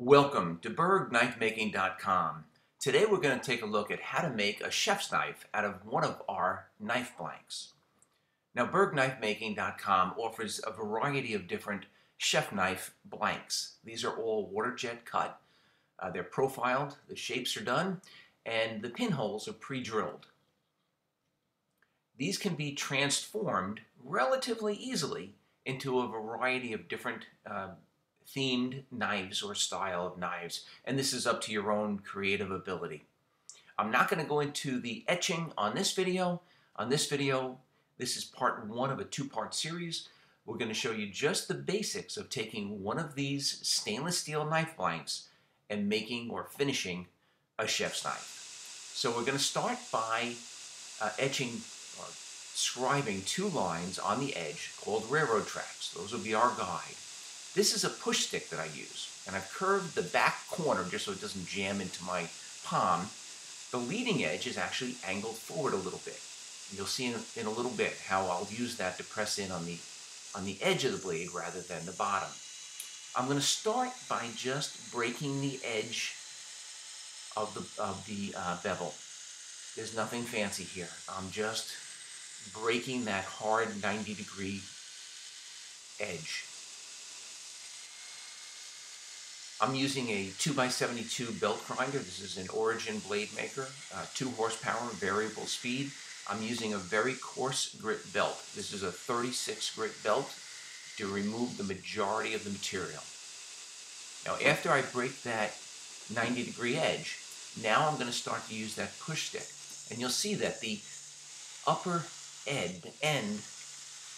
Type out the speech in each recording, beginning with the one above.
Welcome to BergKnifeMaking.com. Today we're going to take a look at how to make a chef's knife out of one of our knife blanks. Now BergKnifeMaking.com offers a variety of different chef knife blanks. These are all water jet cut. Uh, they're profiled, the shapes are done, and the pinholes are pre-drilled. These can be transformed relatively easily into a variety of different uh, themed knives or style of knives, and this is up to your own creative ability. I'm not going to go into the etching on this video. On this video, this is part one of a two-part series. We're going to show you just the basics of taking one of these stainless steel knife blanks and making or finishing a chef's knife. So we're going to start by uh, etching or scribing two lines on the edge called railroad tracks. Those will be our guide. This is a push stick that I use, and I've curved the back corner just so it doesn't jam into my palm. The leading edge is actually angled forward a little bit. You'll see in, in a little bit how I'll use that to press in on the, on the edge of the blade rather than the bottom. I'm going to start by just breaking the edge of the, of the uh, bevel. There's nothing fancy here. I'm just breaking that hard 90 degree edge. I'm using a 2x72 belt grinder. This is an Origin blade maker, uh, 2 horsepower, variable speed. I'm using a very coarse grit belt. This is a 36 grit belt to remove the majority of the material. Now after I break that 90 degree edge, now I'm going to start to use that push stick. And you'll see that the upper end, end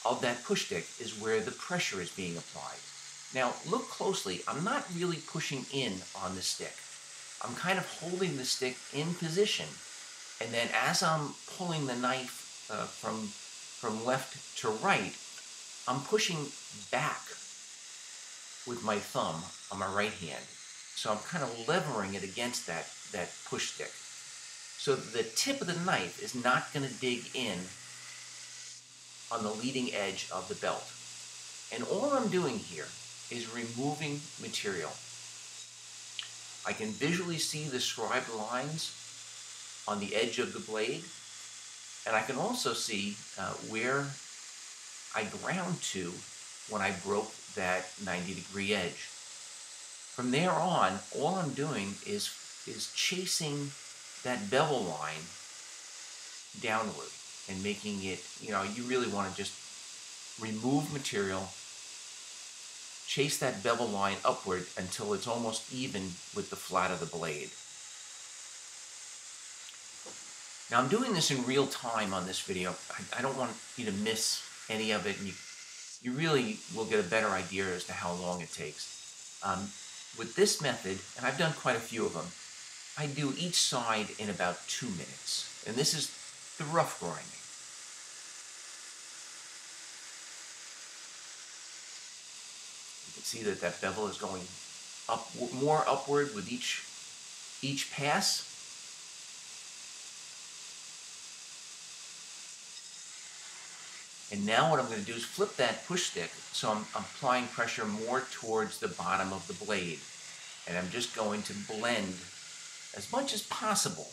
of that push stick is where the pressure is being applied. Now look closely, I'm not really pushing in on the stick. I'm kind of holding the stick in position and then as I'm pulling the knife uh, from, from left to right, I'm pushing back with my thumb on my right hand. So I'm kind of levering it against that, that push stick. So the tip of the knife is not going to dig in on the leading edge of the belt. And all I'm doing here is removing material. I can visually see the scribed lines on the edge of the blade, and I can also see uh, where I ground to when I broke that 90 degree edge. From there on, all I'm doing is, is chasing that bevel line downward and making it, you know, you really want to just remove material Chase that bevel line upward until it's almost even with the flat of the blade. Now I'm doing this in real time on this video. I, I don't want you to miss any of it and you, you really will get a better idea as to how long it takes. Um, with this method, and I've done quite a few of them, I do each side in about two minutes. And this is the rough grinding. See that that bevel is going up more upward with each each pass. And now what I'm going to do is flip that push stick so I'm applying pressure more towards the bottom of the blade. And I'm just going to blend as much as possible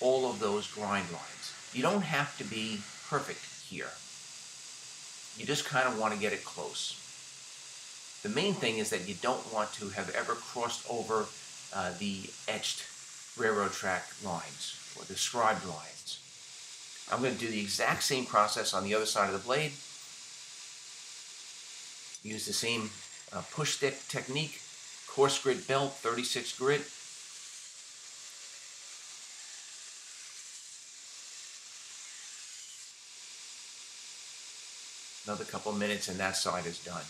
all of those grind lines. You don't have to be perfect here. You just kind of want to get it close. The main thing is that you don't want to have ever crossed over uh, the etched railroad track lines or the scribed lines. I'm going to do the exact same process on the other side of the blade. Use the same uh, push stick technique, coarse grit belt, 36 grit. Another couple minutes and that side is done.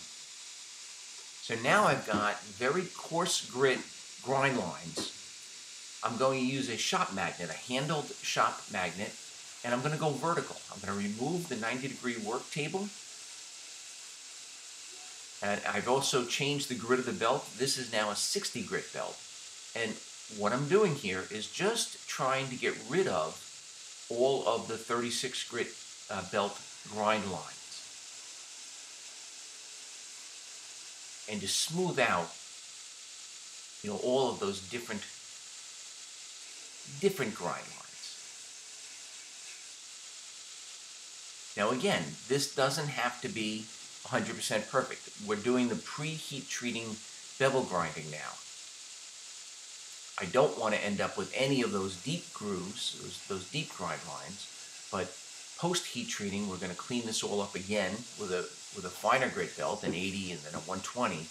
So now I've got very coarse grit grind lines. I'm going to use a shop magnet, a handled shop magnet, and I'm going to go vertical. I'm going to remove the 90 degree work table. And I've also changed the grit of the belt. This is now a 60 grit belt. And what I'm doing here is just trying to get rid of all of the 36 grit uh, belt grind lines. And to smooth out you know, all of those different, different grind lines. Now again, this doesn't have to be 100% perfect. We're doing the pre-heat treating bevel grinding now. I don't want to end up with any of those deep grooves, those, those deep grind lines, but post heat treating, we're going to clean this all up again with a with a finer grit belt, an 80 and then a 120.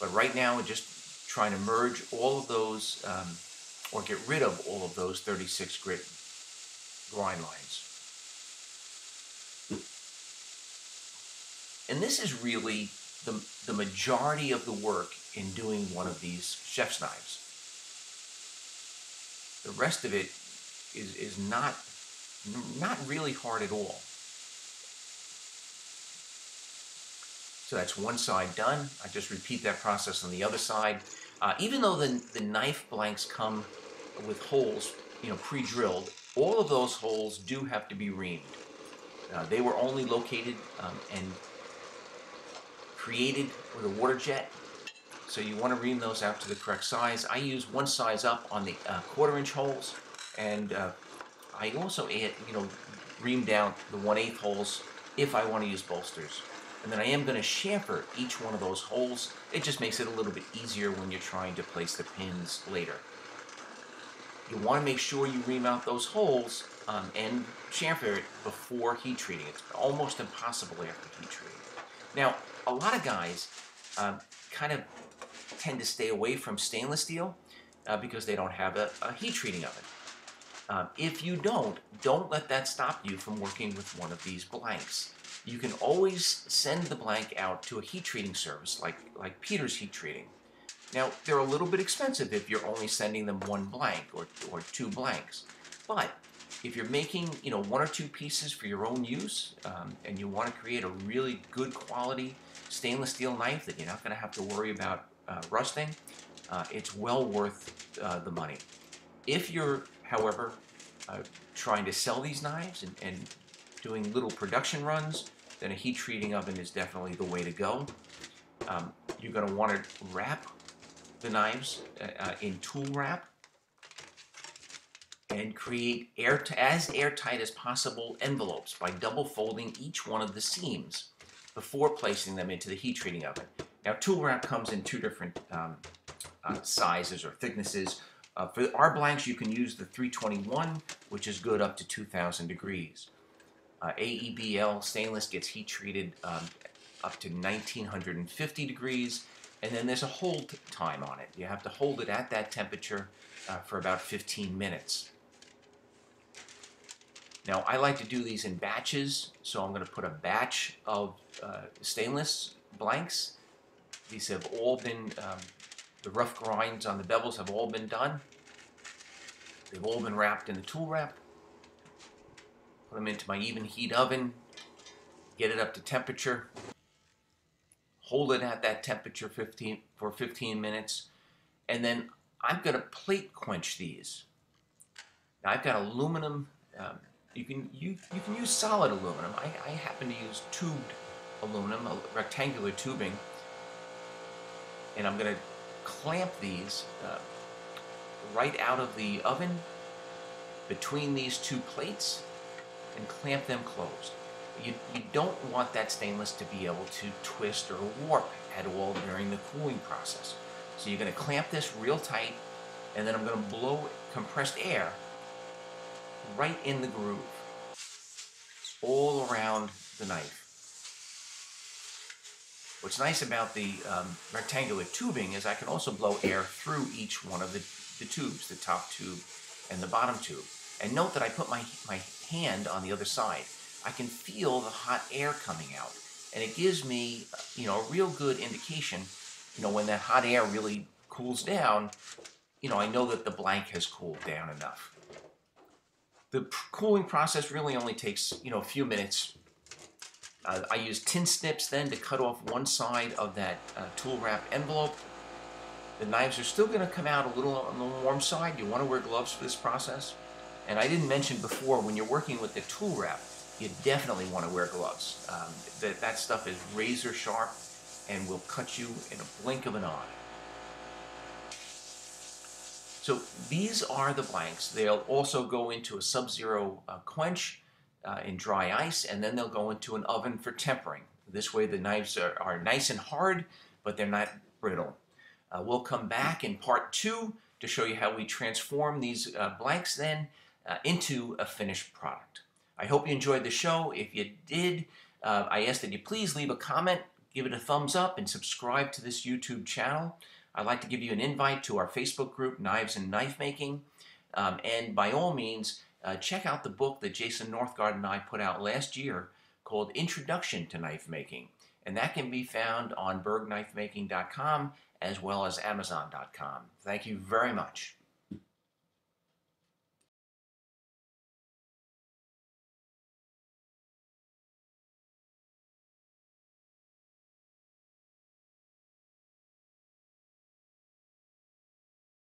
But right now, we're just trying to merge all of those, um, or get rid of all of those 36 grit grind lines. And this is really the, the majority of the work in doing one of these chef's knives. The rest of it is, is not, not really hard at all. So that's one side done. I just repeat that process on the other side. Uh, even though the, the knife blanks come with holes, you know, pre-drilled, all of those holes do have to be reamed. Uh, they were only located um, and created with a water jet. So you want to ream those out to the correct size. I use one size up on the uh, quarter inch holes and uh, I also add, you know, ream down the 1 8 holes if I want to use bolsters. And then I am going to chamfer each one of those holes. It just makes it a little bit easier when you're trying to place the pins later. You want to make sure you ream out those holes um, and chamfer it before heat treating. It's almost impossible after heat treating. Now, a lot of guys um, kind of tend to stay away from stainless steel uh, because they don't have a, a heat treating oven. Um, if you don't, don't let that stop you from working with one of these blanks. You can always send the blank out to a heat treating service like, like Peter's Heat Treating. Now, they're a little bit expensive if you're only sending them one blank or, or two blanks. But if you're making, you know, one or two pieces for your own use um, and you want to create a really good quality stainless steel knife that you're not going to have to worry about uh, rusting, uh, it's well worth uh, the money. If you're, however, uh, trying to sell these knives and, and, doing little production runs, then a heat treating oven is definitely the way to go. Um, you're going to want to wrap the knives uh, uh, in tool wrap and create air as airtight as possible envelopes by double folding each one of the seams before placing them into the heat treating oven. Now tool wrap comes in two different um, uh, sizes or thicknesses. Uh, for our blanks you can use the 321 which is good up to 2000 degrees. Uh, AEBL stainless gets heat treated um, up to 1950 degrees and then there's a hold time on it. You have to hold it at that temperature uh, for about 15 minutes. Now I like to do these in batches, so I'm going to put a batch of uh, stainless blanks. These have all been, um, the rough grinds on the bevels have all been done. They've all been wrapped in the tool wrap. Put them into my Evenheat oven, get it up to temperature, hold it at that temperature 15, for 15 minutes, and then I'm going to plate quench these. Now I've got aluminum um, you can you, you can use solid aluminum. I, I happen to use tubed aluminum, rectangular tubing, and I'm going to clamp these uh, right out of the oven between these two plates and clamp them closed. You, you don't want that stainless to be able to twist or warp at all during the cooling process. So you're going to clamp this real tight and then I'm going to blow compressed air right in the groove, all around the knife. What's nice about the um, rectangular tubing is I can also blow air through each one of the, the tubes, the top tube and the bottom tube. And note that I put my, my hand on the other side. I can feel the hot air coming out. And it gives me, you know, a real good indication, you know, when that hot air really cools down, you know, I know that the blank has cooled down enough. The cooling process really only takes, you know, a few minutes. Uh, I use tin snips then to cut off one side of that uh, tool wrap envelope. The knives are still going to come out a little on the warm side. You want to wear gloves for this process. And I didn't mention before, when you're working with the tool wrap, you definitely want to wear gloves. Um, that, that stuff is razor sharp and will cut you in a blink of an eye. So these are the blanks. They'll also go into a sub-zero uh, quench uh, in dry ice, and then they'll go into an oven for tempering. This way the knives are, are nice and hard, but they're not brittle. Uh, we'll come back in part two to show you how we transform these uh, blanks then uh, into a finished product. I hope you enjoyed the show. If you did, uh, I ask that you please leave a comment, give it a thumbs up, and subscribe to this YouTube channel. I'd like to give you an invite to our Facebook group, Knives and Knife Making. Um, and by all means, uh, check out the book that Jason Northgard and I put out last year called Introduction to Knife Making. And that can be found on bergknifemaking.com as well as amazon.com. Thank you very much.